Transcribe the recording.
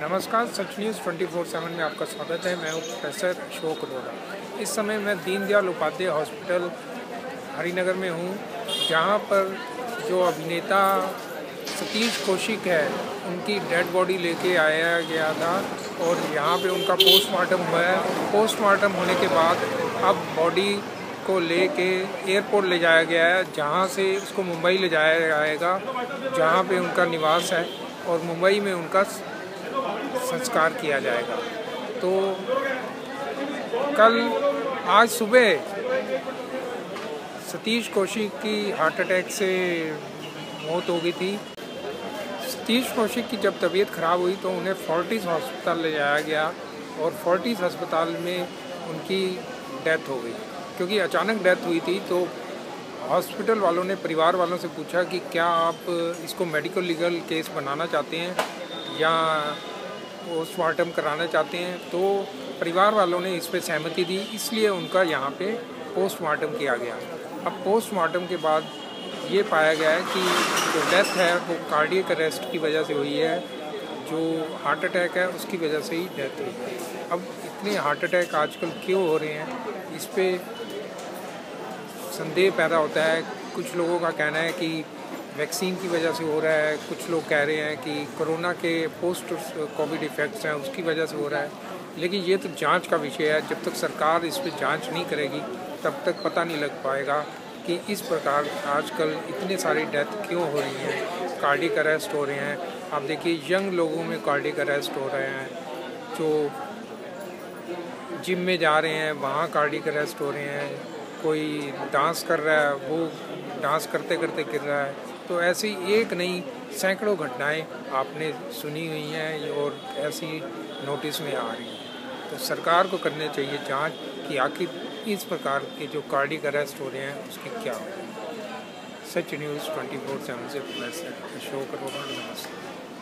नमस्कार, Sach news twenty four seven में आपका स्वागत है। मैं हूँ प्रोफेसर अशोक अरोड़ा। इस समय मैं दीनदयाल उपाध्याय हॉस्पिटल, हरिनगर में हूँ, जहाँ पर जो अभिनेता सतीश कौशिक है, उनकी डेड बॉडी लेके आया गया था और यहाँ पे उनका पोस्टमार्टम हुआ है। पोस्टमार्टम होने के बाद अब बॉडी को लेके एयरपोर्ट ले जाया गया है, जहाँ से उसको मुंबई ले जाया जाएगा, जहाँ पे उनका निवास है और मुंबई में उनका संस्कार किया जाएगा। तो कल आज सुबह सतीश कौशिक की हार्ट अटैक से मौत हो गई थी। सतीश कौशिक की जब तबीयत ख़राब हुई तो उन्हें फोर्टिस हॉस्पिटल ले जाया गया और फोर्टिस अस्पताल में उनकी डेथ हो गई। क्योंकि अचानक डेथ हुई थी तो हॉस्पिटल वालों ने, परिवार वालों से पूछा कि क्या आप इसको मेडिकल लीगल केस बनाना चाहते हैं या पोस्टमार्टम कराना चाहते हैं तो परिवार वालों ने इस पर सहमति दी, इसलिए उनका यहाँ पे पोस्टमार्टम किया गया। अब पोस्टमार्टम के बाद ये पाया गया है कि जो डेथ है, वो कार्डियक अरेस्ट की वजह से हुई है, जो हार्ट अटैक है, उसकी वजह से ही डेथ हुई है। अब इतने हार्ट अटैक आजकल क्यों हो रहे हैं, इस पर संदेह पैदा होता है। कुछ लोगों का कहना है कि वैक्सीन की वजह से हो रहा है। कुछ लोग कह रहे हैं कि कोरोना के पोस्ट कोविड इफ़ेक्ट्स हैं, उसकी वजह से हो रहा है। लेकिन ये तो जाँच का विषय है। जब तक सरकार इस पर जाँच नहीं करेगी, तब तक पता नहीं लग पाएगा कि इस प्रकार आजकल इतने सारे डेथ क्यों हो रही हैं। कार्डिक अरेस्ट हो रहे हैं। आप देखिए, यंग लोगों में कार्डिक अरेस्ट हो रहे हैं, जो जिम में जा रहे हैं, वहाँ कार्डिक अरेस्ट हो रहे हैं। कोई डांस कर रहा है, वो डांस करते करते गिर रहा है। तो ऐसी एक नहीं सैकड़ों घटनाएँ आपने सुनी हुई हैं और ऐसी नोटिस में आ रही हैं। तो सरकार को करने चाहिए जाँच कि आखिर इस प्रकार के जो कार्डिक अरेस्ट हो रहे हैं, उसकी क्या हो Sach news twenty four seven से अशोक अरोड़ा नमस्ते